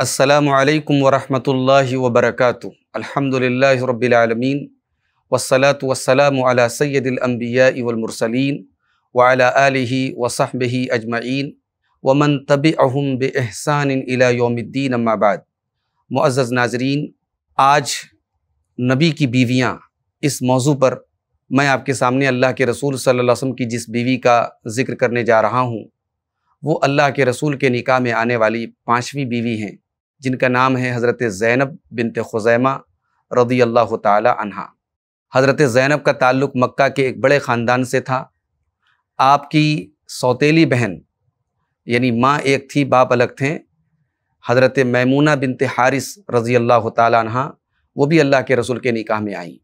असलकम वरहमल वबरक अलहमदिल्ला रबालमीन वसलात वसलाम सैदिलम्बिया वलमरसलिन वाला वसहब अजमैन वमन तब अहम बहसान योमुद्दीन अम्माबाद मुआज़ नाजरीन आज नबी की बीवियाँ, इस मौजू पर मैं आपके सामने अल्लाह के रसूल सल्लल्लाहु अलैहि की जिस बीवी का ज़िक्र करने जा रहा हूँ, वो अल्लाह के रसूल के निकाह में आने वाली पाँचवीं बीवी हैं। जिनका नाम है हज़रत ज़ैनब बिनत खुजैमा रदी अल्लाह तहा हज़रत ज़ैनब का ताल्लुक़ मक्का के एक बड़े ख़ानदान से था। आपकी सौतेली बहन, यानी माँ एक थी, बाप अलग थे, हज़रत मैमूना बिनत हारिस रज़ी अल्लाह तहा वो भी अल्लाह के रसूल के निकाह में आई।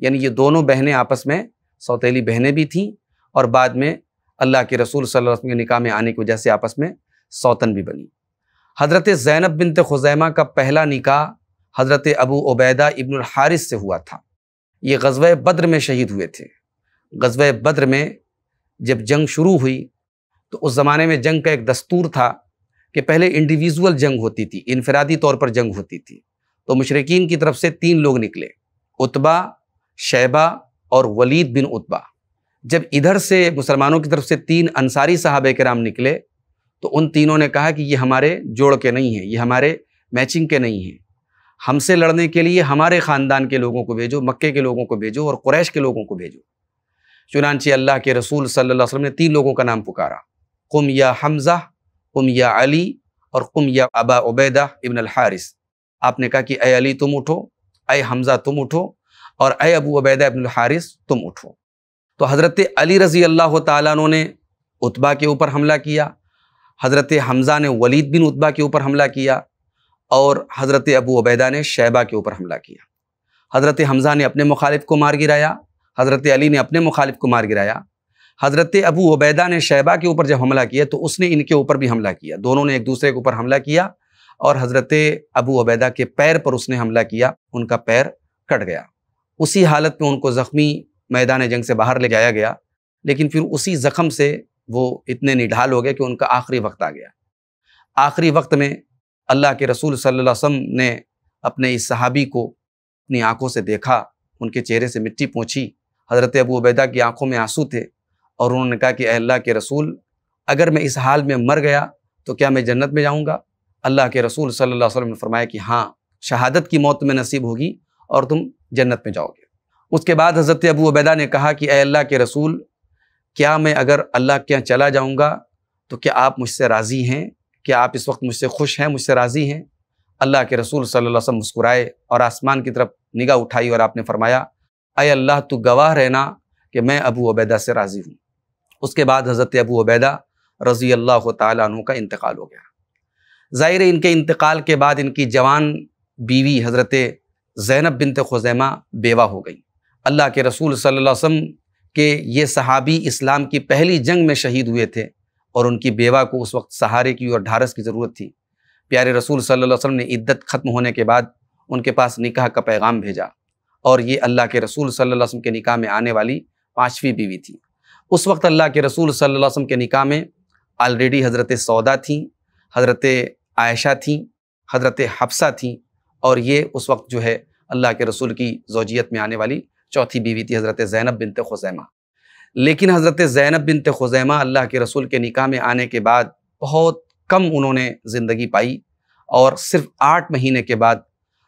यानी ये दोनों बहनें आपस में सौतेली बहनें भी थीं और बाद में अल्लाह के रसूल सल्लल्लाहु अलैहि वसल्लम के निकाह में आने की वजह से आपस में सौतन भी बनी। हज़रत ज़ैनब बिनत खुजैमा का पहला निकाह हज़रत अबू उबैदा इब्नुल हारिस से हुआ था। ये गजब बद्र में शहीद हुए थे। गजब बद्र में जब जंग शुरू हुई तो उस ज़माने में जंग का एक दस्तूर था कि पहले इंडिविजुअल जंग होती थी, इनफरादी तौर पर जंग होती थी। तो मुशरकिन की तरफ़ से तीन लोग निकले, उतबा, शैबा और वलीद बिन उतबा। जब इधर से मुसलमानों की तरफ़ से तीन अंसारी साहब कराम निकले तो उन तीनों ने कहा कि ये हमारे जोड़ के नहीं हैं, ये हमारे मैचिंग के नहीं हैं। हमसे लड़ने के लिए हमारे ख़ानदान के लोगों को भेजो, मक्के के लोगों को भेजो और कुरैश के लोगों को भेजो। चुनानची अल्लाह के रसूल सल्लल्लाहु अलैहि वसल्लम ने तीन लोगों का नाम पुकारा। कुम या हमज़ा, कुम या अली और कुम या अबा उबैदा इबन हारिस आपने कहा कि अय अली, तुम उठो अय हमज़ा, तुम उठो और अय अबू उबैदा इबन हारिस तुम उठो। तो हज़रत अली रज़ी अल्लाह तु ने उतबा के ऊपर हमला किया हज़रत हमज़ा ने वलीद बिन उतबा के ऊपर हमला किया और हज़रत अबू उबैदा ने शैबा के ऊपर हमला किया। हज़रत हमज़ा ने अपने मुखालिफ को मार गिराया, हज़रत अली ने अपने मुखालिफ को मार गिराया। हज़रत अबू उबैदा ने शैबा के ऊपर जब हमला किया तो उसने इनके ऊपर भी हमला किया। दोनों ने एक दूसरे के ऊपर हमला किया और हज़रत अबू उबैदा के पैर पर उसने हमला किया, उनका पैर कट गया। उसी हालत में उनको ज़ख्मी मैदान जंग से बाहर ले जाया गया, लेकिन फिर उसी ज़ख्म से वो इतने निढाल हो गए कि उनका आखिरी वक्त आ गया। आखिरी वक्त में अल्लाह के रसूल सल्लल्लाहु अलैहि वसल्लम ने अपने इस सहाबी को अपनी आँखों से देखा, उनके चेहरे से मिट्टी पहुँची हज़रत अबू उबैदा की आँखों में आँसू थे और उन्होंने कहा कि अल्लाह के रसूल, अगर मैं इस हाल में मर गया तो क्या मैं जन्नत में जाऊँगा? अल्लाह के रसूल सल्लल्लाहु अलैहि वसल्लम ने फरमाया कि हाँ शहादत की मौत में नसीब होगी और तुम जन्नत में जाओगे। उसके बाद हज़रत अबू उबैदा ने कहा कि अल्लाह के रसूल क्या मैं अगर अल्लाह के यहाँ चला जाऊँगा तो क्या आप मुझसे राज़ी हैं? क्या आप इस वक्त मुझसे खुश हैं, मुझसे राज़ी हैं? अल्लाह के रसूल सल्लल्लाहु अलैहि वसल्लम मुस्कुराए और आसमान की तरफ़ निगाह उठाई और आपने फरमाया, अय अल्लाह, तू गवाह रहना कि मैं अबू उबैदा से राज़ी हूँ। उसके बाद हज़रत अबू उबैदा रज़ी अल्लाह तु का इंतकाल हो गया। ज़ाहिर इनके इंतकाल के बाद इनकी जवान बीवी हज़रत ज़ैनब बिनत खुजैमा बेवा हो गई। अल्लाह के रसूल सल्लल्लाहु अलैहि वसल्लम के ये सहाबी इस्लाम की पहली जंग में शहीद हुए थे और उनकी बेवा को उस वक्त सहारे की और ढारस की ज़रूरत थी। प्यारे रसूल सल्लल्लाहु अलैहि वसल्लम ने इद्दत ख़त्म होने के बाद उनके पास निकाह का पैगाम भेजा और ये अल्लाह के रसूल सल्लल्लाहु अलैहि वसल्लम के निकाह में आने वाली पाँचवीं बीवी थी। उस वक्त अल्लाह के रसूल सल्लल्लाहु अलैहि वसल्लम के निकाह में ऑलरेडी हज़रत सौदा थी, हज़रत आयशा थी, हज़रत हफ्सा थी और ये उस वक्त जो है अल्लाह के रसूल की जोजियत में आने वाली चौथी बीवी थी हज़रत ज़ैनब बिनत खुजैमा। लेकिन हज़रत ज़ैनब बिनत खुजैमा अल्लाह के रसूल के निकाह में आने के बाद बहुत कम उन्होंने ज़िंदगी पाई और सिर्फ़ आठ महीने के बाद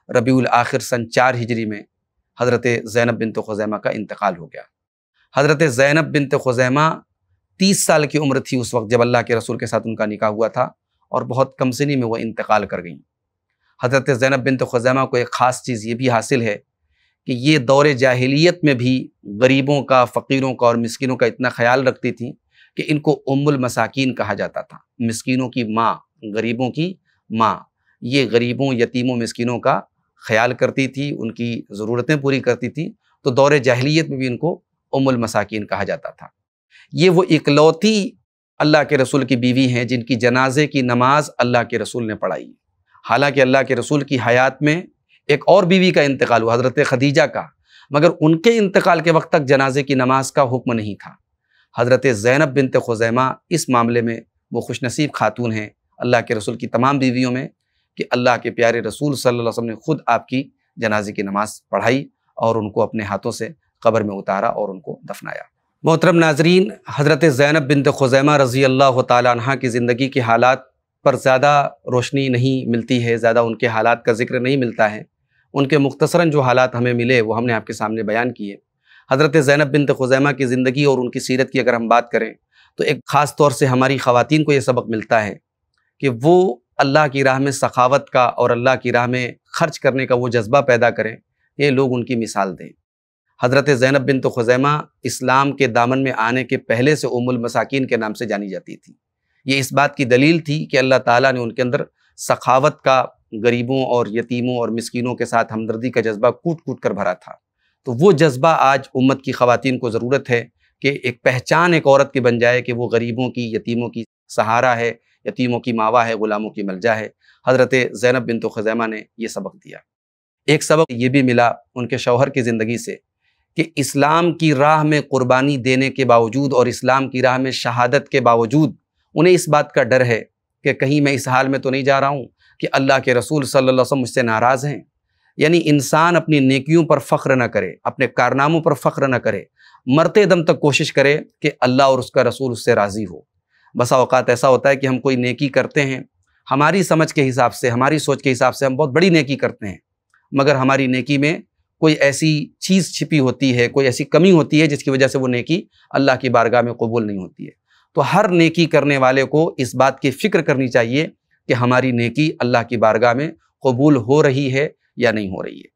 रबीउल आखिर सन चार हिजरी में हज़रत ज़ैनब बिनत खुजैमा का इंतकाल हो गया। हज़रत ज़ैनब बिनत खुजैमा तीस साल की उम्र थी उस वक्त जब अल्लाह के रसूल के साथ उनका निकाह हुआ था और बहुत कम सिनी में वह इंतकाल कर गई। हज़रत ज़ैनब बिनत खुजैमा को एक ख़ास चीज़ ये भी हासिल है कि ये दौर जाहिलियत में भी गरीबों का, फ़कीरों का और मिसकिनों का इतना ख्याल रखती थी कि इनको उम्मुल मसाकिन कहा जाता था। मिसकिनों की माँ, गरीबों की माँ। ये गरीबों, यतीमों, मिसकिनों का ख्याल करती थी, उनकी ज़रूरतें पूरी करती थी तो दौर जाहिलियत में भी इनको उम्मुल मसाकिन कहा जाता था। ये वो इकलौती अल्लाह के रसूल की बीवी हैं, जिनकी जनाजे की नमाज़ अल्लाह के रसूल ने पढ़ाई। हालाँकि अल्लाह के रसूल की हयात में एक और बीवी का इंतकाल हुआ, हज़रत खदीजा का, मगर उनके इंतकाल के वक्त तक जनाजे की नमाज़ का हुक्म नहीं था। हज़रत ज़ैनब बिनत खुजैमा इस मामले में वो खुश नसीब खातून हैं अल्लाह के रसूल की तमाम बीवियों में कि अल्लाह के प्यारे रसूल सल्लल्लाहु अलैहि वसल्लम ने खुद आपकी जनाजे की नमाज़ पढ़ाई और उनको अपने हाथों से कब्र में उतारा और उनको दफनाया। मोहतरम नाजरीन, हज़रत ज़ैनब बिनत खुजैमा रज़ी अल्लाह तह की ज़िंदगी के हालात पर ज़्यादा रोशनी नहीं मिलती है, ज़्यादा उनके हालात का ज़िक्र नहीं मिलता है। उनके मुख्तसरा जो हालात हमें मिले, वो हमने आपके सामने बयान किए। हज़रत ज़ैनब बिन खुजैमा की ज़िंदगी और उनकी सीरत की अगर हम बात करें तो एक ख़ास तौर से हमारी ख़वातीन को ये सबक मिलता है कि वो अल्लाह की राह में सखावत का और अल्लाह की राह में ख़र्च करने का वो जज्बा पैदा करें, ये लोग उनकी मिसाल दें। हज़रत ज़ैनब बिन तो खुजैमा इस्लाम के दामन में आने के पहले से उमुल मसाकिन के नाम से जानी जाती थी। ये इस बात की दलील थी कि अल्लाह ताला ने उनके अंदर सखावत का गरीबों और यतीमों और मिसकिनों के साथ हमदर्दी का जज्बा कूट कूट कर भरा था। तो वो जज्बा आज उम्मत की ख़वातीन को ज़रूरत है कि एक पहचान एक औरत की बन जाए कि वो गरीबों की, यतीमों की सहारा है, यतीमों की मावा है, ग़ुलामों की मलजा है। हज़रत ज़ैनब बिन तो खजैमा ने यह सबक दिया। एक सबक ये भी मिला उनके शौहर की ज़िंदगी से कि इस्लाम की राह में क़ुरबानी देने के बावजूद और इस्लाम की राह में शहादत के बावजूद उन्हें इस बात का डर है कि कहीं मैं इस हाल में तो नहीं जा रहा हूँ कि अल्लाह के रसूल सल्लल्लाहु अलैहि वसल्लम मुझसे नाराज़ हैं। यानी इंसान अपनी नेकियों पर फ़ख्र न करे, अपने कारनामों पर फ़ख्र न करे, मरते दम तक कोशिश करे कि अल्लाह और उसका रसूल उससे राज़ी हो। बसा अवकात ऐसा होता है कि हम कोई नेकी करते हैं, हमारी समझ के हिसाब से, हमारी सोच के हिसाब से हम बहुत बड़ी नेकी करते हैं, मगर हमारी नेकी में कोई ऐसी चीज़ छिपी होती है, कोई ऐसी कमी होती है जिसकी वजह से वो नेकी अल्लाह की बारगाह में कबूल नहीं होती है। तो हर नेकी करने वाले को इस बात की फ़िक्र करनी चाहिए कि हमारी नेकी अल्लाह की बारगाह में कबूल हो रही है या नहीं हो रही है।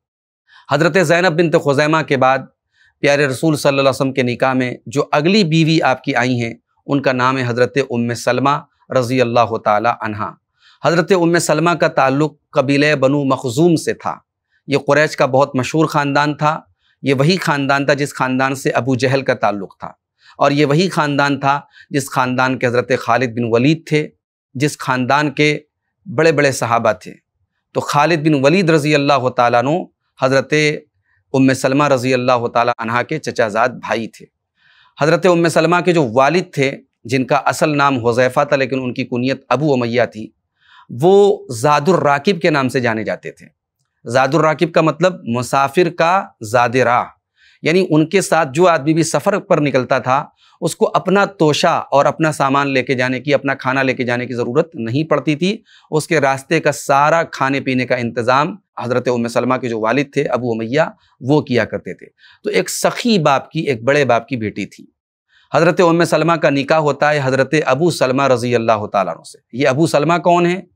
हज़रत ज़ैनब बिन खुजैमा के बाद प्यारे रसूल सल्लल्लाहु अलैहि वसल्लम के निकाह में जो अगली बीवी आपकी आई हैं, उनका नाम है हज़रत उम सलमा रज़ी अल्लाह तहा हज़रत उम सलमा का ताल्लुक़ कबील बनु मखजूम से था। ये क़ुरैश का बहुत मशहूर ख़ानदान था। ये वही ख़ानदान था जिस ख़ानदान से अबू जहल का ताल्लुक़ था। और ये वही ख़ानदान था जिस ख़ानदान के हज़रत खालिद बिन वलीद थे। जिस ख़ानदान के बड़े बड़े सहाबा थे। तो खालिद बिन वलीद रज़ी अल्लाह तु हज़रत उम सलमा रज़ी अल्लाह तहा के चचाजाद भाई थे। हज़रत उम सलमा के जो वालिद थे, जिनका असल नाम हुजैफ़ा था, लेकिन उनकी कुनीत अबू अमैया थी, वो ज़ादुर्राकिब के नाम से जाने जाते थे। ज़ादुर्राकिब का मतलब मुसाफिर का ज़ाद राह। यानी उनके साथ जो आदमी भी सफ़र पर निकलता था, उसको अपना तोशा और अपना सामान लेके जाने की, अपना खाना लेके जाने की ज़रूरत नहीं पड़ती थी। उसके रास्ते का सारा खाने पीने का इंतज़ाम हज़रत उम सलमा के जो वालिद थे, अबू उमैया, वो किया करते थे। तो एक सखी बाप की, एक बड़े बाप की बेटी थी। हज़रत उम सलमा का निकाह होता है हज़रत अबू सलमा रज़ी अल्लाह तु से। ये अबू सलमा कौन है?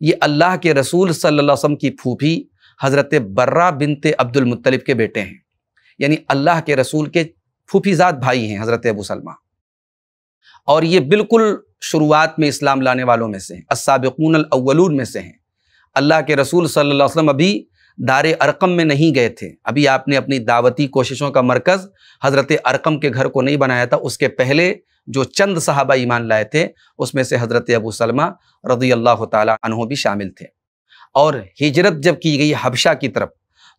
ये अल्लाह के रसूल सल्लल्लाहु अलैहि वसल्लम की फूफी हज़रत बर्रा बिनते अब्दुल मुत्तलिब के बेटे हैं। यानी अल्लाह के रसूल के फूफीजात भाई हैं हज़रत अबू सलमा। और ये बिल्कुल शुरुआत में इस्लाम लाने वालों में से हैं, असाबिकून में से हैं। अल्लाह के रसूल सल्लल्लाहु अलैहि वसल्लम अभी दार अरकम में नहीं गए थे। अभी आपने अपनी दावती कोशिशों का मरकज़ हज़रत अरकम के घर को नहीं बनाया था, उसके पहले जो चंद साहबा ईमान लाए थे, उसमें से हज़रत अबू सलमा रदी अल्लाह तहों भी शामिल थे। और हिजरत जब की गई हबशा की तरफ़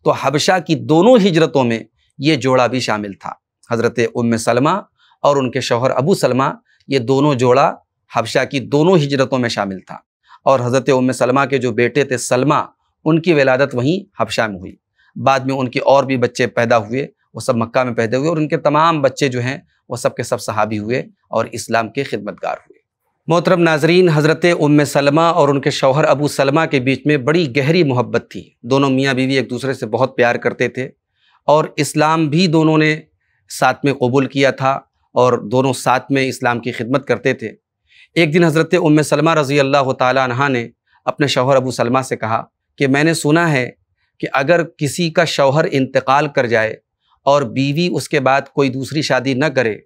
तो हबशा की दोनों हिजरतों में ये जोड़ा भी शामिल था। हज़रत उम सलमा और उनके शोहर अबू सलमा, ये दोनों जोड़ा हबशा की दोनों हिजरतों में शामिल था। और हज़रत उम सलमा के जो बेटे थे सलमा, उनकी विलादत वहीं हबशा में हुई। बाद में उनके और भी बच्चे पैदा हुए, वो सब मक्का में पैदा हुए और उनके तमाम बच्चे जो हैं, वो सब के सब सहाबी हुए और इस्लाम के खिदमतगार हुए। मोहतरम नाजरीन, हज़रत उम सलमा और उनके शौहर अबू सलमा के बीच में बड़ी गहरी मोहब्बत थी। दोनों मियाँ बीवी एक दूसरे से बहुत प्यार करते थे। और इस्लाम भी दोनों ने साथ में कबूल किया था और दोनों साथ में इस्लाम की खिदमत करते थे। एक दिन हज़रत उम सलमा रज़ी अल्लाह तहा ने अपने शौहर अबू सलमा से कहा कि मैंने सुना है कि अगर किसी का शौहर इंतकाल कर जाए और बीवी उसके बाद कोई दूसरी शादी न करे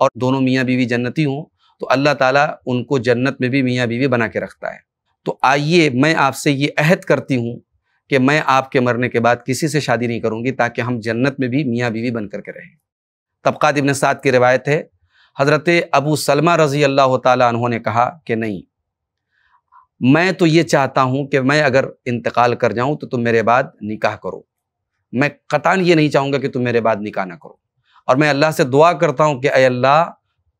और दोनों मियाँ बीवी जन्नती हों तो अल्लाह ताला उनको जन्नत में भी मियाँ बीवी बना के रखता है। तो आइए मैं आपसे ये अहद करती हूँ कि मैं आपके मरने के बाद किसी से शादी नहीं करूँगी ताकि हम जन्नत में भी मियाँ बीवी बन करके रहें। तबक़ात इबन साद की रिवायत है। हज़रत अबू सलमा रज़ी अल्लाह तहों ने कहा कि नहीं, मैं तो ये चाहता हूँ कि मैं अगर इंतकाल कर जाऊँ तो तुम मेरे बाद निकाह करो। मैं कतान ये नहीं चाहूँगा कि तुम मेरे बाद निकाह ना करो। और मैं अल्लाह से दुआ करता हूँ कि अल्लाह,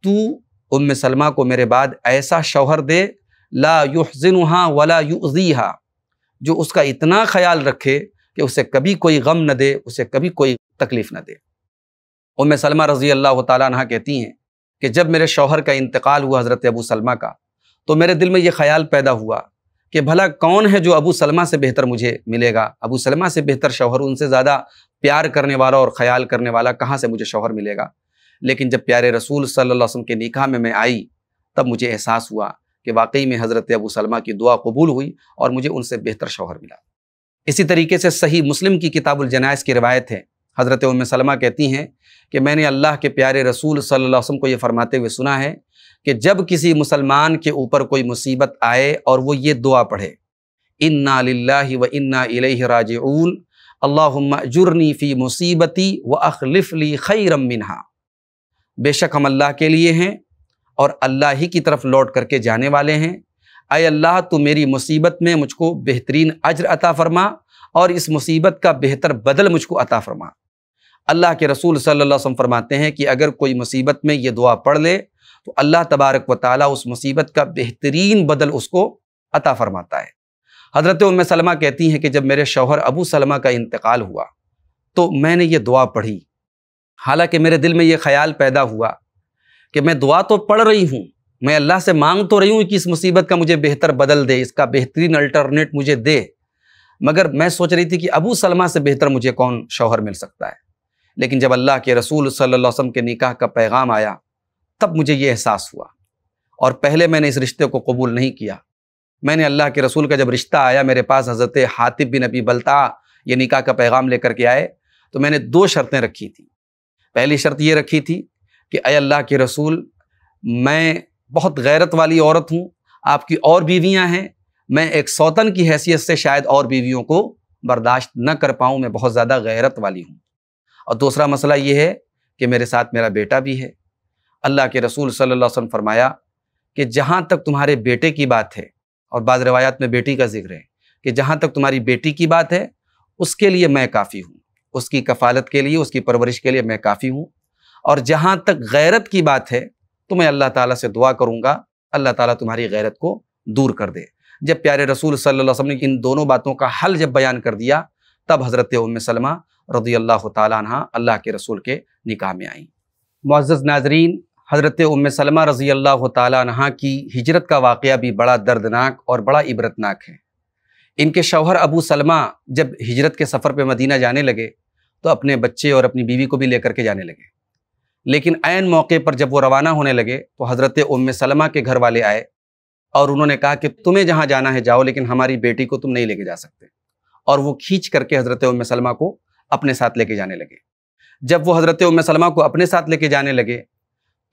तू उम सलमा को मेरे बाद ऐसा शौहर दे, ला युहजिनहा वला युजीहा। जो उसका इतना ख्याल रखे कि उसे कभी कोई गम न दे, उसे कभी कोई तकलीफ़ न दे। उम सलमा रज़ी अल्लाह तह कहती हैं कि जब मेरे शौहर का इंतकाल हुआ हज़रत अबू सलमा का तो मेरे दिल में ये ख्याल पैदा हुआ कि भला कौन है जो अबू सलमा से बेहतर मुझे मिलेगा? अबू सलमा से बेहतर शौहर उनसे ज़्यादा प्यार करने वाला और ख्याल करने वाला कहाँ से मुझे शौहर मिलेगा? लेकिन जब प्यारे रसूल सल्लल्लाहु अलैहि वसल्लम के निकाह में मैं आई, तब मुझे एहसास हुआ कि वाकई में हज़रत अबू सलमा की दुआ कबूल हुई और मुझे उनसे बेहतर शौहर मिला। इसी तरीके से सही मुस्लिम की किताबुल जनाइस की रवायत है। हज़रत उम सलमा कहती हैं कि मैंने अल्लाह के प्यारे रसूल सल्लल्लाहु अलैहि वसल्लम को ये फरमाते हुए सुना है कि जब किसी मुसलमान के ऊपर कोई मुसीबत आए और वो ये दुआ पढ़े, इन्ना लिल्लाहि व इन्ना इलैहि राजिऊन, अल्लाहुम्मा जुरनी फ़ी मुसीबती व अखलिफली खैरम बेशक हम अल्लाह के लिए हैं और अल्लाह ही की तरफ़ लौट करके जाने वाले हैं। अय अल्लाह तो मेरी मुसीबत में मुझको बेहतरीन अज्र अता फरमा और इस मुसीबत का बेहतर बदल मुझको अता फरमा। अल्लाह के रसूल सल्लल्लाहु अलैहि वसल्लम फरमाते हैं कि अगर कोई मुसीबत में ये दुआ पढ़ ले तो अल्लाह तबारक व ताली उस मुसीबत का बेहतरीन बदल उसको अता फरमाता है। हज़रत उम सलमा कहती हैं कि जब मेरे शौहर अबू सलमा का इंतकाल हुआ तो मैंने ये दुआ पढ़ी। हालाँकि मेरे दिल में ये ख्याल पैदा हुआ कि मैं दुआ तो पढ़ रही हूँ, मैं अल्लाह से मांग तो रही हूँ कि इस मुसीबत का मुझे बेहतर बदल दे, इसका बेहतरीन अल्टरनेट मुझे दे। मगर मैं सोच रही थी कि अबू सलमा से बेहतर मुझे कौन शौहर मिल सकता है? लेकिन जब अल्लाह के रसूल सल्लल्लाहु अलैहि वसल्लम के निकाह का पैगाम आया, तब मुझे ये एहसास हुआ। और पहले मैंने इस रिश्ते को कबूल नहीं किया। मैंने अल्लाह के रसूल का जब रिश्ता आया, मेरे पास हज़रत हातिब बिन अबी बलता ये निकाह का पैगाम लेकर के आए तो मैंने दो शर्तें रखी थी। पहली शर्त ये रखी थी कि अय अल्लाह के रसूल, मैं बहुत गैरत वाली औरत हूँ, आपकी और बीवियाँ हैं, मैं एक सौतन की हैसियत से शायद और बीवियों को बर्दाश्त न कर पाऊँ, मैं बहुत ज़्यादा गैरत वाली हूँ। और दूसरा मसला ये है कि मेरे साथ मेरा बेटा भी है। अल्लाह के रसूल सल्लल्लाहु अलैहि वसल्लम फरमाया कि जहाँ तक तुम्हारे बेटे की बात है, और बाद रवायात में बेटी का ज़िक्र है, कि जहाँ तक तुम्हारी बेटी की बात है, उसके लिए मैं काफ़ी हूँ। उसकी कफालत के लिए, उसकी परवरिश के लिए मैं काफ़ी हूँ। और जहाँ तक गैरत की बात है तो मैं अल्लाह ताला से दुआ करूँगा, अल्लाह ताला तुम्हारी गैरत को दूर कर दे। जब प्यारे रसूल सल्लल्लाहु अलैहि वसल्लम ने इन दोनों बातों का हल जब बयान कर दिया, तब हज़रत उम सलमा रदी अल्लाह तहा अल्लाह के रसूल के निकाह में आई। मुआज़ नाजरीन, हज़रत उम सलमा रज़ी अल्लाह तहा की हिजरत का वाक़ भी बड़ा दर्दनाक और बड़ा इबरतनाक है। इनके शौहर अबू सलमा जब हिजरत के सफ़र पर मदीना जाने लगे तो अपने बच्चे और अपनी बीवी को भी लेकर के जाने लगे। लेकिन आन मौके पर जब वो रवाना होने लगे तो हज़रत उम सलमा के घर वाले आए और उन्होंने कहा कि तुम्हें जहाँ जाना है जाओ, लेकिन हमारी बेटी को तुम नहीं लेके जा सकते। और वो खींच करके हज़रत उम सलमा को अपने साथ लेके जाने लगे। जब वो हज़रत उम सलमा को अपने साथ लेके जाने लगे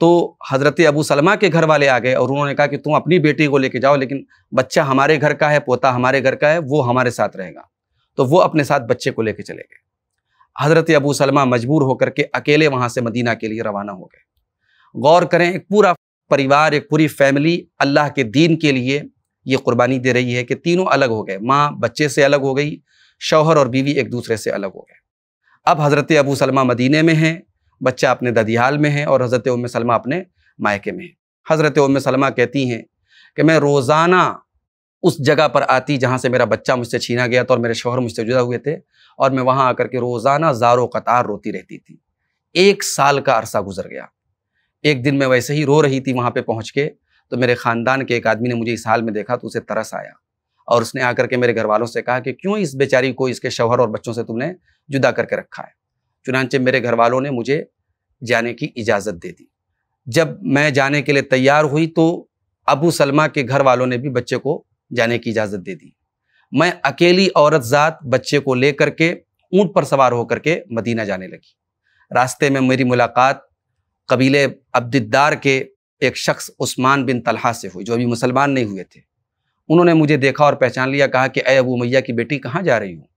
तो हज़रत अबू सलमा के घर वाले आ गए और उन्होंने कहा कि तुम अपनी बेटी को लेके जाओ, लेकिन बच्चा हमारे घर का है, पोता हमारे घर का है, वो हमारे साथ रहेगा। तो वो अपने साथ बच्चे को लेके चले गए। हज़रत अबू सलमा मजबूर होकर के अकेले वहाँ से मदीना के लिए रवाना हो गए। गौर करें, एक पूरा परिवार, एक पूरी फैमिली अल्लाह के दीन के लिए ये कुर्बानी दे रही है कि तीनों अलग हो गए। माँ बच्चे से अलग हो गई, शौहर और बीवी एक दूसरे से अलग हो गए। अब हज़रत अबू सलमा मदीने में हैं, बच्चा अपने ददियाल में है और हज़रत उम सलमा अपने मायके में है। हज़रत उम सलमा कहती हैं कि मैं रोज़ाना उस जगह पर आती जहाँ से मेरा बच्चा मुझसे छीना गया था और मेरे शोहर मुझसे जुदा हुए थे और मैं वहाँ आकर के रोज़ाना ज़ारो कतार रोती रहती थी। एक साल का अरसा गुजर गया। एक दिन मैं वैसे ही रो रही थी वहाँ पर पहुँच के तो मेरे ख़ानदान के एक आदमी ने मुझे इस हाल में देखा तो उसे तरस आया और उसने आकर के मेरे घर वालों से कहा कि क्यों इस बेचारी को इसके शोहर और बच्चों से तुमने जुदा करके रखा है? चुनानचे मेरे घर वालों ने मुझे जाने की इजाज़त दे दी। जब मैं जाने के लिए तैयार हुई तो अबू सलमा के घर वालों ने भी बच्चे को जाने की इजाज़त दे दी। मैं अकेली औरत ज़ात, बच्चे को लेकर के, ऊँट पर सवार होकर के मदीना जाने लगी। रास्ते में मेरी मुलाकात कबीले अब्दिद्दार के एक शख्स उस्मान बिन तलहा से हुई, जो अभी मुसलमान नहीं हुए थे। उन्होंने मुझे देखा और पहचान लिया, कहा कि अय अबू मैया की बेटी कहाँ जा रही हूँ?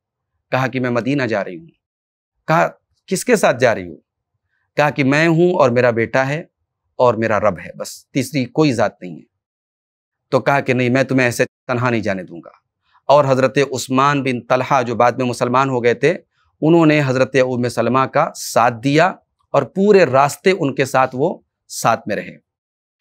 कहा कि, मैं मदीना जा रही हूँ। कहा, किसके साथ जा रही हूँ? कहा कि, मैं हूँ और मेरा बेटा है और मेरा रब है, बस तीसरी कोई ज़ात नहीं है। तो कहा कि नहीं, मैं तुम्हें ऐसे तनहा नहीं जाने दूँगा। और हज़रत उस्मान बिन तलहा जो बाद में मुसलमान हो गए थे, उन्होंने हज़रत उम सलमा का साथ दिया और पूरे रास्ते उनके साथ वो साथ में रहे।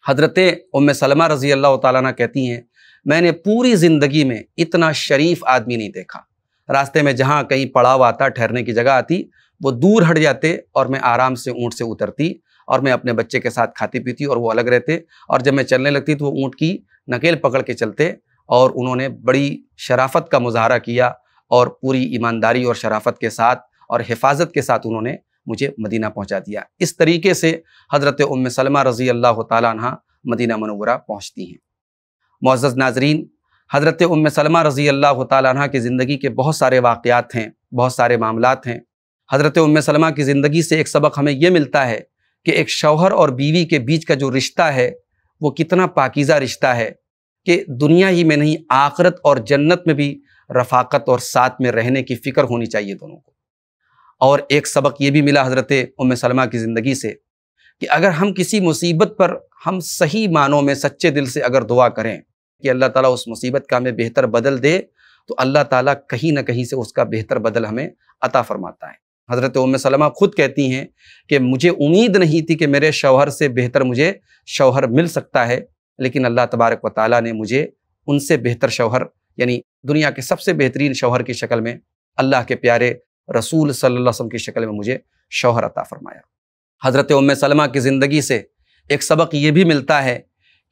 हज़रत उम सलमा रज़ी अल्लाह तला कहती हैं, मैंने पूरी ज़िंदगी में इतना शरीफ आदमी नहीं देखा। रास्ते में जहाँ कहीं पड़ाव आता, ठहरने की जगह आती, वो दूर हट जाते और मैं आराम से ऊँट से उतरती और मैं अपने बच्चे के साथ खाती पीती और वो अलग रहते और जब मैं चलने लगती तो वो ऊँट की नकेल पकड़ के चलते और उन्होंने बड़ी शराफत का मुजाहरा किया और पूरी ईमानदारी और शराफत के साथ और हिफाजत के साथ उन्होंने मुझे मदीना पहुँचा दिया। इस तरीके से हज़रत उम सलमा रज़ी अल्लाह तह मदीना मनवरा पहुँचती हैं। मुआज़ नाजरीन, हज़रत उम सलमा रज़ी अल्लाह तह की ज़िंदगी के बहुत सारे वाक़ात हैं, बहुत सारे मामला हैं। हज़रत उम सलमा की ज़िंदगी से एक सबक हमें यह मिलता है कि एक शौहर और बीवी के बीच का जो रिश्ता है वो कितना पाकिज़ा रिश्ता है कि दुनिया ही में नहीं, आखरत और जन्नत में भी रफाकत और साथ में रहने की फ़िक्र होनी चाहिए दोनों को। और एक सबक ये भी मिला हज़रत उम सलमा की ज़िंदगी से कि अगर हम किसी मुसीबत पर हम सही मानों में, सच्चे दिल से अगर दुआ करें कि अल्लाह ताला उस मुसीबत का हमें बेहतर बदल दे तो अल्लाह ताला कहीं ना कहीं से उसका बेहतर बदल हमें अता फरमाता है। हज़रत उम सलमा खुद कहती हैं कि मुझे उम्मीद नहीं थी कि मेरे शौहर से बेहतर मुझे शौहर मिल सकता है, लेकिन अल्लाह तबारक व ताली ने मुझे उनसे बेहतर शौहर, यानी दुनिया के सबसे बेहतरीन शौहर की शक्ल में, अल्लाह के प्यारे रसूल सल्लल्लाहु अलैहि वसल्लम की शक्ल में मुझे शौहर अता फरमाया। हज़रत उम सलमा की ज़िंदगी से एक सबक ये भी मिलता है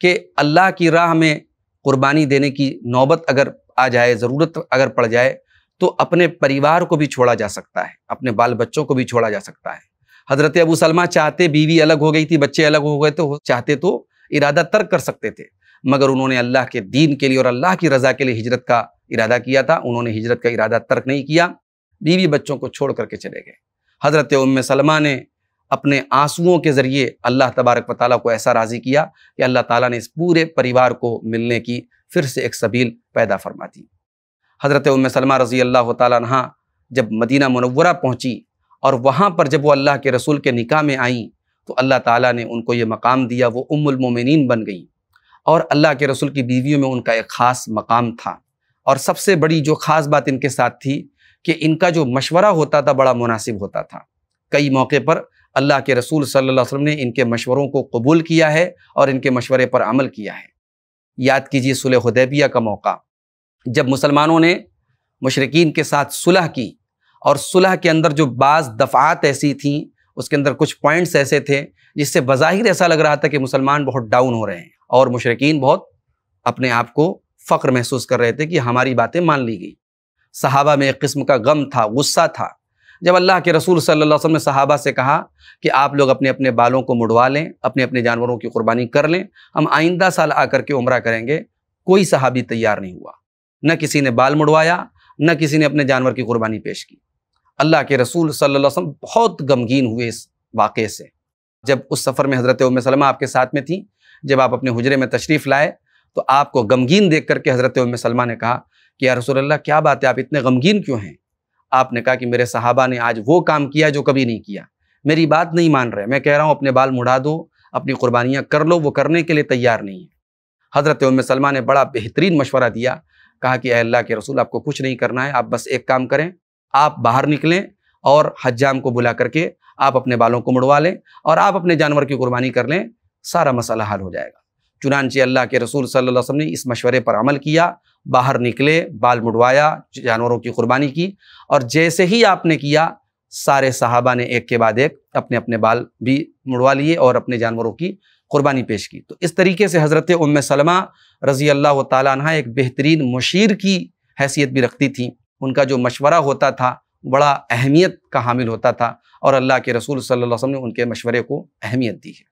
कि अल्लाह की राह में कुर्बानी देने की नौबत अगर आ जाए, ज़रूरत अगर पड़ जाए तो अपने परिवार को भी छोड़ा जा सकता है, अपने बाल बच्चों को भी छोड़ा जा सकता है। हज़रत अबू सलमा चाहते बीवी अलग हो गई थी, बच्चे अलग हो गए तो चाहते तो इरादा तर्क कर सकते थे, मगर उन्होंने अल्लाह के दीन के लिए और अल्लाह की रज़ा के लिए हिजरत का इरादा किया था, उन्होंने हिजरत का इरादा तर्क नहीं किया, बीवी बच्चों को छोड़ करके चले गए। हज़रत उम सलमा ने अपने आंसुओं के ज़रिए अल्लाह तबारक वाली को ऐसा राज़ी किया कि अल्लाह ताला ने इस पूरे परिवार को मिलने की फिर से एक सबील पैदा फरमा दी। हज़रत उम सलमा रज़ी अल्लाह तहा जब मदीना मनवरा पहुँची और वहाँ पर जब वो अल्लाह के रसूल के निकाह में आई तो अल्लाह ताला ने उनको ये मकाम दिया, वो उम्मुलमोमिनीन बन गई। और अल्लाह के रसूल की बीवियों में उनका एक ख़ास मकाम था। और सबसे बड़ी जो ख़ास बात इनके साथ थी कि इनका जो मशवरा होता था, बड़ा मुनासिब होता था। कई मौके पर अल्लाह के रसूल सल्लल्लाहु अलैहि वसल्लम ने इनके मशवरों को कबूल किया है और इनके मशवरे पर अमल किया है। याद कीजिए सुलह हुदैबिया का मौका। जब मुसलमानों ने मशरकिन के साथ सुलह की और सुलह के अंदर जो बाज़ दफ़ात ऐसी थी, उसके अंदर कुछ पॉइंट्स ऐसे थे, जिससे बज़ाहिर ऐसा लग रहा था कि मुसलमान बहुत डाउन हो रहे हैं और मुशरकिन बहुत अपने आप को फ़ख्र महसूस कर रहे थे कि हमारी बातें मान ली गई। सहाबा में एक किस्म का गम था, गुस्सा था। जब अल्लाह के रसूल सल्लल्लाहु अलैहि वसल्लम ने सहाबा से कहा कि आप लोग अपने अपने बालों को मुड़वा लें अपने अपने जानवरों की कुर्बानी कर लें, हम आइंदा साल आकर के उम्र करेंगे, कोई सहाबी तैयार नहीं हुआ। न किसी ने बाल मुड़वाया, न किसी ने अपने जानवर की कुर्बानी पेश की। अल्लाह के रसूल सल्लल्लाहु अलैहि वसल्लम बहुत गमगीन हुए इस वाक़े से। जब उस सफ़र में हज़रत उम सलमा आपके साथ में थी, जब आप अपने हुजरे में तशरीफ़ लाए तो आपको गमगीन देख करके हज़रत उम सलमा ने कहा कि, या रसूल अल्लाह क्या बात है, आप इतने गमगीन क्यों हैं? आपने कहा कि, मेरे सहाबा ने आज वो काम किया जो कभी नहीं किया। मेरी बात नहीं मान रहे। मैं कह रहा हूँ, अपने बाल मुड़ा दो, अपनी कुर्बानियाँ कर लो, वो करने के लिए तैयार नहीं है। हज़रत उम सलमा ने बड़ा बेहतरीन मशवरा दिया कहा कि अल्लाह के रसूल, आपको कुछ नहीं करना है, आप बस एक काम करें, आप बाहर निकलें और हज्जाम को बुला करके आप अपने बालों को मुड़वा लें और आप अपने जानवर की कुर्बानी कर लें, सारा मसला हल हो जाएगा। चुनानचे अल्लाह के रसूल सल्लल्लाहु अलैहि वसल्लम ने इस मशवरे पर अमल किया, बाहर निकले, बाल मुड़वाया, जानवरों की कुर्बानी की और जैसे ही आपने किया, सारे सहाबा ने एक के बाद एक अपने अपने बाल भी मुड़वा लिए और अपने जानवरों की कुर्बानी पेश की। तो इस तरीके से हज़रत उम सलमा रज़ी अल्लाह तह एक बेहतरीन मुशीर की हैसियत भी रखती थी। उनका जो मशवरा होता था, बड़ा अहमियत का हामिल होता था और अल्लाह के रसूल सल्लल्लाहु अलैहि वसल्लम ने उनके मशवरे को अहमियत दी है।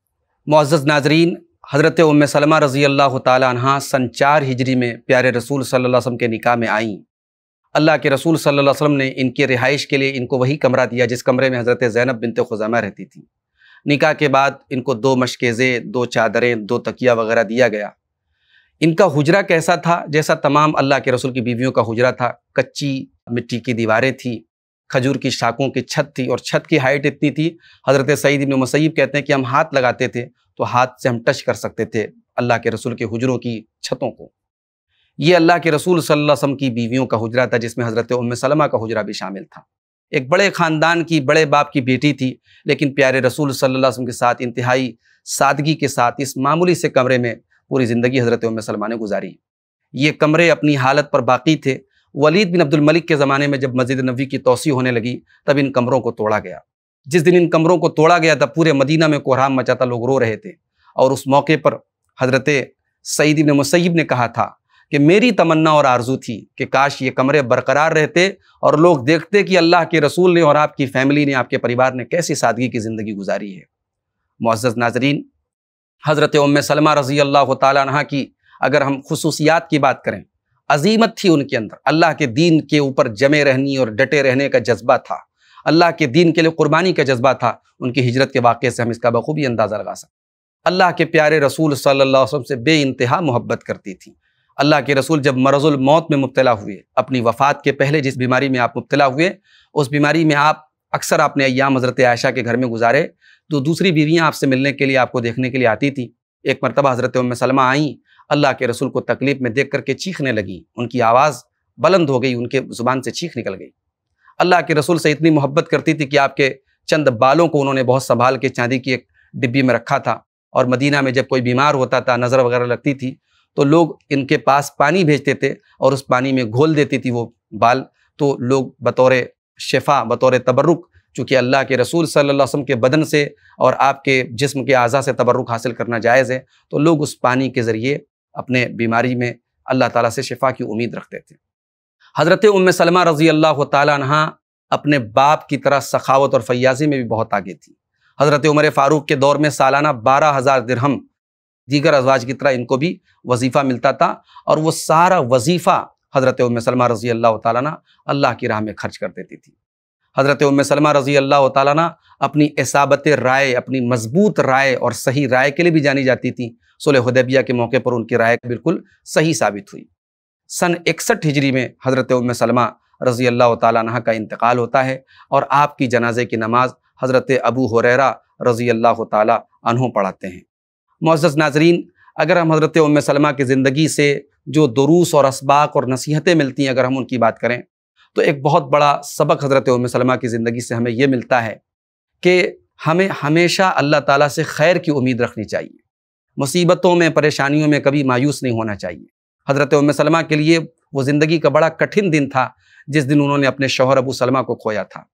मुआज़ नाजरीन, हज़रत उम सलमा रज़ी अल्लाह तह सन चार हिजरी में प्यारे रसूल सल्लल्लाहु वसल्लम के निकाह में आईं। अल्लाह के रसूल अलैहि वसल्लम ने इनके रिहाइश के लिए इनको वही कमरा दिया जिस कमरे में हज़रत ज़ैनब बिनत खुजामा रहती थी। निकाह के बाद इनको दो मशकेज़े, दो चादरें, दो तकिया वगैरह दिया गया। इनका हुजरा कैसा था? जैसा तमाम अल्लाह के रसूल की बीवियों का हुजरा था। कच्ची मिट्टी की दीवारें थी, खजूर की शाखों की छत थी और छत की हाइट इतनी थी, हज़रत सईद इबन मसईब कहते हैं कि हम हाथ लगाते थे तो हाथ से हम टच कर सकते थे अल्लाह के रसूल के हुजरों की छतों को। ये अल्लाह के रसूल सल्लल्लाहु अलैहि वसल्लम की बीवियों का हुजरा था, जिसमें हज़रत उम सलमा का हुजरा भी शामिल था। एक बड़े ख़ानदान की, बड़े बाप की बेटी थी, लेकिन प्यारे रसूल सल्लल्लाहु अलैहि वसल्लम के साथ इंतहाई सादगी के साथ इस मामूली से कमरे में पूरी ज़िंदगी हज़रत उम सलमा ने गुजारी। ये कमरे अपनी हालत पर बाकी थे। वलीद बिन अब्दुल मलिक के ज़माने में जब मस्जिद नबी की तोसी होने लगी, तब इन कमरों को तोड़ा गया। जिस दिन इन कमरों को तोड़ा गया, तब पूरे मदीना में कोहराम मचाता लोग रो रहे थे। और उस मौके पर हज़रत सईद इबन मुसैब ने कहा था कि मेरी तमन्ना और आरज़ू थी कि काश ये कमरे बरकरार रहते और लोग देखते कि अल्लाह के रसूल ने और आपकी फैमिली ने, आपके परिवार ने कैसी सादगी की ज़िंदगी गुजारी है। मुआज़ नाजरीन, हज़रत उम सलमा रज़ी अल्लाह तह की अगर हम खसूसियात की बात करें, अजीमत थी उनके अंदर। अल्लाह के दीन के ऊपर जमे रहनी और डटे रहने का जज्बा था। अल्लाह के दीन के लिए कुर्बानी का जज्बा था। उनकी हिजरत के वाक़े से हम इसका बखूबी अंदाज़ा लगा सकते अल्लाह के प्यारे रसूल सल्लल्लाहु अलैहि वसल्लम से बे मोहब्बत करती थी। अल्लाह के रसूल जब मरजुल मौत में मुबतला हुए, अपनी वफ़ात के पहले जिस बीमारी में आप मुबतला हुए, उस बीमारी में आप अक्सर आपने अयाम हज़रत आयशा के घर में गुजारे तो दूसरी बीवियाँ आपसे मिलने के लिए, आपको देखने के लिए आती थी। एक मरतबा हज़रत उम सलमा आई, अल्लाह के रसूल को तकलीफ़ में देख करके चीखने लगी। उनकी आवाज़ बुलंद हो गई, उनके ज़ुबान से चीख निकल गई। अल्लाह के रसूल से इतनी मोहब्बत करती थी कि आपके चंद बालों को उन्होंने बहुत संभाल के चांदी की एक डिब्बी में रखा था। और मदीना में जब कोई बीमार होता था, नज़र वगैरह लगती थी तो लोग इनके पास पानी भेजते थे और उस पानी में घोल देती थी वो बाल। तो लोग बतौर शफा, बतौर तबरुक चूँकि अल्लाह के रसूल सल्लल्लाहु अलैहि वसल्लम के बदन से और आपके जिस्म के अज़ा से तबरुक हासिल करना जायज़ है तो लोग उस पानी के ज़रिए अपने बीमारी में अल्लाह ताला से शिफा की उम्मीद रखते थे। हज़रत उम सलमा रज़ी अल्लाह तहा अपने बाप की तरह सखावत और फयाजी में भी बहुत आगे थी। हज़रत उमर फ़ारूक के दौर में सालाना बारह हज़ार दिरहम दीगर अजवाज की तरह इनको भी वजीफ़ा मिलता था और वो सारा वजीफ़ा हज़रत उम सलमा रज़ी अल्लाह ताला अल्लाह की राह में खर्च कर देती थी। हज़रत उम सलमा रज़ी अल्लाह ताला अपनी एसाबत राय, अपनी मज़बूत राय और सही राय के लिए भी जानी जाती थी। सोलह हदैबिया के मौके पर उनकी राय बिल्कुल सही साबित हुई। सन इकसठ हिजरी में हज़रत उम सलमा रज़ी अल्लाह तह का इंतकाल होता है और आपकी जनाजे की नमाज़ हज़रत अबू हुररा रज़ी अल्लाह तहों पढ़ाते हैं। मुआज़ नाजरीन, अगर हम हज़रत उम सलमा की ज़िंदगी से जो दुरूस और इसबाक और नसीहतें मिलती हैं, अगर हम उनकी बात करें तो एक बहुत बड़ा सबक हज़रत उम सलमा की ज़िंदगी से हमें यह मिलता है कि हमें हमेशा अल्लाह ताला से खैर की उम्मीद रखनी चाहिए। मुसीबतों में, परेशानियों में कभी मायूस नहीं होना चाहिए। हज़रत उम सलमा के लिए वो ज़िंदगी का बड़ा कठिन दिन था, जिस दिन उन्होंने अपने शौहर अबू सलमा को खोया था।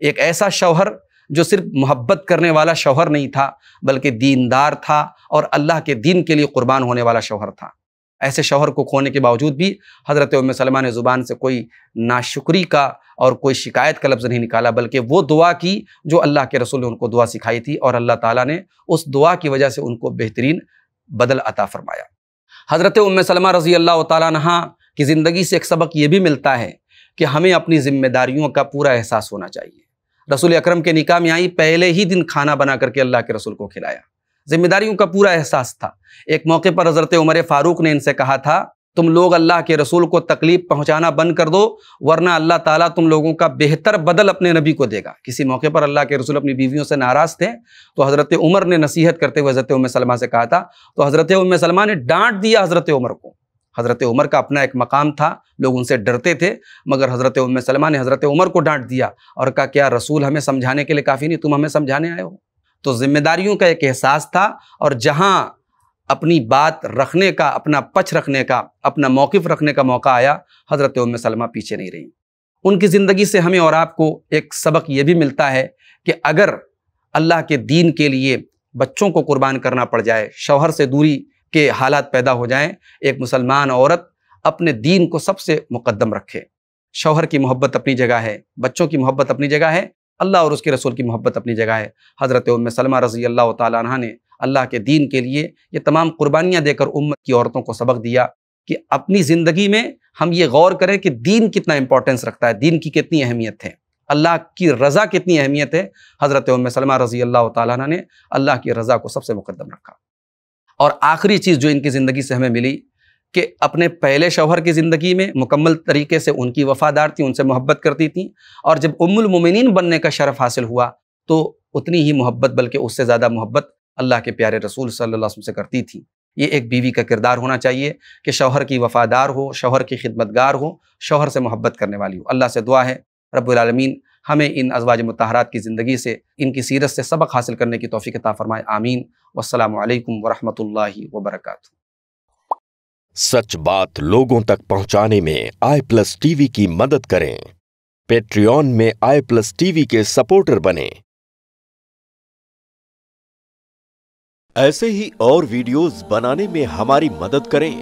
एक ऐसा शौहर जो सिर्फ़ मोहब्बत करने वाला शौहर नहीं था, बल्कि दीनदार था और अल्लाह के दीन के लिए कुर्बान होने वाला शौहर था। ऐसे शौहर को खोने के बावजूद भी हज़रत उम सलमा ने ज़ुबान से कोई नाशुक्री का और कोई शिकायत का लफ्ज़ नहीं निकाला, बल्कि वो दुआ की जो अल्लाह के रसूल ने उनको दुआ सिखाई थी और अल्लाह ताला ने उस दुआ की वजह से उनको बेहतरीन बदल अता फरमाया। हज़रत उम सलमा रज़ी अल्लाह तहा की ज़िंदगी से एक सबक ये भी मिलता है कि हमें अपनी ज़िम्मेदारियों का पूरा एहसास होना चाहिए। रसूल अकरम के निकाह में आई, पहले ही दिन खाना बना करके अल्लाह के रसूल को खिलाया। जिम्मेदारियों का पूरा एहसास था। एक मौके पर हज़रत उमर फारूक ने इनसे कहा था, तुम लोग अल्लाह के रसूल को तकलीफ़ पहुंचाना बंद कर दो, वरना अल्लाह ताला तुम लोगों का बेहतर बदल अपने नबी को देगा। किसी मौके पर अल्लाह के रसूल अपनी बीवियों से नाराज़ थे तो हज़रत उमर ने नसीहत करते हुए हज़रत उम सलमा से कहा था तो हज़रत उम सलमा ने डांट दिया हज़रत उमर को। हज़रत उमर का अपना एक मकाम था, लोग उनसे डरते थे, मगर हज़रत उम सलमा ने हज़रत उमर को डांट दिया और कहा, क्या रसूल हमें समझाने के लिए काफ़ी नहीं, तुम हमें समझाने आए हो? तो जिम्मेदारियों का एक एहसास था और जहाँ अपनी बात रखने का, अपना पछ रखने का, अपना मौक़ रखने का मौका आया, हज़रत उम सलमा पीछे नहीं रही। उनकी ज़िंदगी से हमें और आपको एक सबक ये भी मिलता है कि अगर अल्लाह के दीन के लिए बच्चों को कुर्बान करना पड़ जाए, शौहर से दूरी के हालात पैदा हो जाएँ, एक मुसलमान औरत अपने दीन को सबसे मुकदम रखे। शौहर की मोहब्बत अपनी जगह है, बच्चों की मोहब्बत अपनी जगह है, अल्लाह और उसके रसूल की मोहब्बत अपनी जगह है। हज़रत उम सलमा रज़ी अल्लाह तह ने अल्लाह के दीन के लिए ये तमाम कुर्बानियाँ देकर उम्मत की औरतों को सबक दिया कि अपनी ज़िंदगी में हम ये गौर करें कि दीन कितना इंपॉर्टेंस रखता है, दीन की कितनी अहमियत है, अल्लाह की रज़ा कितनी अहमियत है। हज़रत उम सलमा रज़ी अल्लाह तह ने अल्लाह की रज़ा को सबसे मुकदम रखा। और आखिरी चीज़ जो इनकी ज़िंदगी से हमें मिली, कि अपने पहले शौहर की ज़िंदगी में मुकम्मल तरीके से उनकी वफ़ादार थी, उनसे मोहब्बत करती थी और जब उम्मुलमिन बनने का शरफ़ हासिल हुआ तो उतनी ही मोहब्बत बल्कि उससे ज़्यादा मोहब्बत अल्लाह के प्यारे रसूल सल्लल्लाहु अलैहि वसल्लम से करती थी। ये एक बीवी का किरदार होना चाहिए कि शौहर की वफ़ादार हो, शौहर की खिदमतगार हो, शौहर से मोहब्बत करने वाली हो। अल्लाह से दुआ है, रब्बुल हमें इन अजवाज मतहरात की ज़िंदगी से इनकी सीरत से सबक हासिल करने की तोफ़ी ता फ़रमाए। आमीन। वसलम वरहमल वर्का सच बात लोगों तक पहुँचाने में आई प्लस टीवी की मदद करें। पेट्रियन में आई प्लस टीवी के सपोर्टर बने। ऐसे ही और वीडियोस बनाने में हमारी मदद करें।